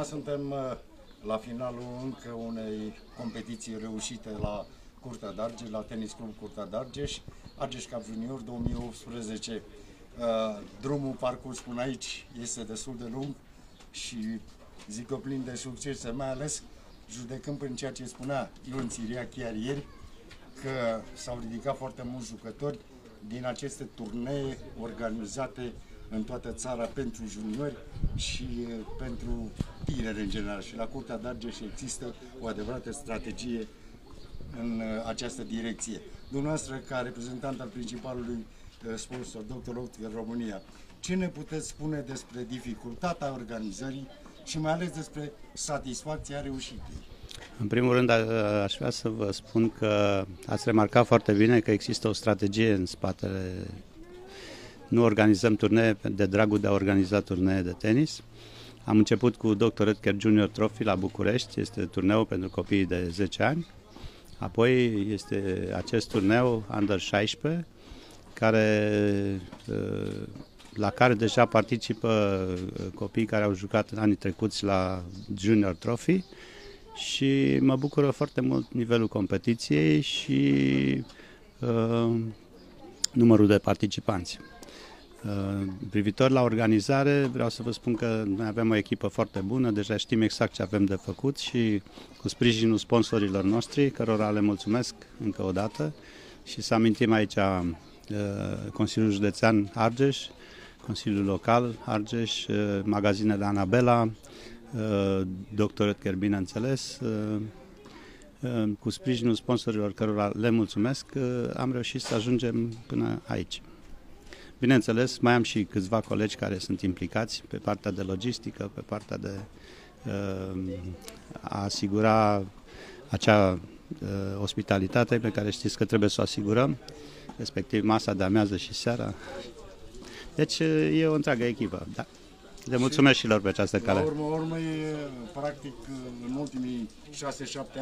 suntem uh, la finalul încă unei competiții reușite la Curtea Dargeș, la Tenis Club Curtea Dargeș, Argeș Cup Junior 2018. Uh, drumul parcurs până aici este destul de lung și zic că plin de succese, mai ales judecând prin ceea ce spunea Ion Țiria chiar ieri, că s-au ridicat foarte mulți jucători din aceste turnee organizate în toată țara pentru juniori și pentru tineri în general. Și la Curtea Dargeș există o adevărată strategie în această direcție. Dumneavoastră, ca reprezentant al principalului sponsor, Dr. Optical România, ce ne puteți spune despre dificultatea organizării și mai ales despre satisfacția reușitei? În primul rând, aș vrea să vă spun că ați remarcat foarte bine că există o strategie în spatele. Nu organizăm turnee de dragul de a organiza turnee de tenis. Am început cu Dr. Edgar Junior Trophy la București, este turneul pentru copiii de 10 ani. Apoi este acest turneu Under 16, care, la care deja participă copiii care au jucat în anii trecuți la Junior Trophy și mă bucură foarte mult nivelul competiției și uh, numărul de participanți. Uh, privitor la organizare, vreau să vă spun că noi avem o echipă foarte bună, deja știm exact ce avem de făcut și cu sprijinul sponsorilor noștri, cărora le mulțumesc încă o dată și să amintim aici uh, Consiliul Județean Argeș, Consiliul Local Argeș, uh, magazinele Anabela, Uh, Dr. Edgar, bineînțeles, uh, uh, cu sprijinul sponsorilor cărora le mulțumesc, am reușit să ajungem până aici. Bineînțeles, mai am și câțiva colegi care sunt implicați pe partea de logistică, pe partea de a asigura acea ospitalitate pe care știți că trebuie să o asigurăm, respectiv masa de amiază și seara. Deci e o întreagă echipă. Da. Le mulțumesc și lor pe această cale. La urmă, urmă e, practic, în ultimii 6-7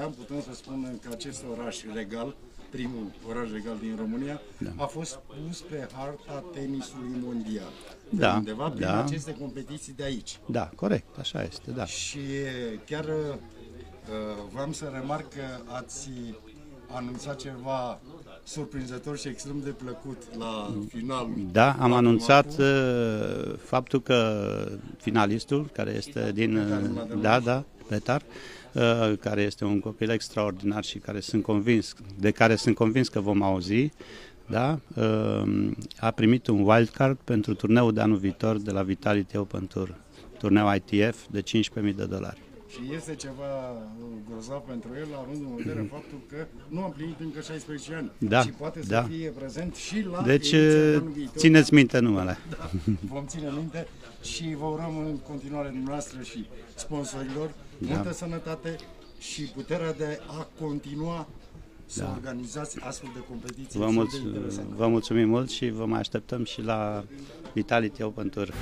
ani putem să spunem că acest oraș regal, primul oraș regal din România, da. a fost pus pe harta tenisului mondial. De da, undeva prin da. aceste competiții de aici. Da, corect, așa este, da. Și chiar uh, v-am să remarc că ați anunțat ceva surprinzător și extrem de plăcut la final. Da, am anunțat uh, faptul că finalistul, care este din... Uh, da, da, Petar, uh, care este un copil extraordinar și care sunt convins, de care sunt convins că vom auzi, da, uh, a primit un wildcard pentru turneul de anul viitor de la Vitality Open Tour, turneu ITF de 15.000 de dolari. Și este ceva grozav pentru el, având în vedere faptul că nu a împlinit încă 16 ani. Da, și poate da. să fie prezent și la Deci, ediția de anul viitor. țineți minte numele. Da, vom ține minte și vă urăm în continuare dumneavoastră și sponsorilor Da. multă sănătate și puterea de a continua să Da. organizați astfel de competiții. Vă, extrem mulț- de interesante. vă mulțumim mult și vă mai așteptăm și la Vitality Open Tour.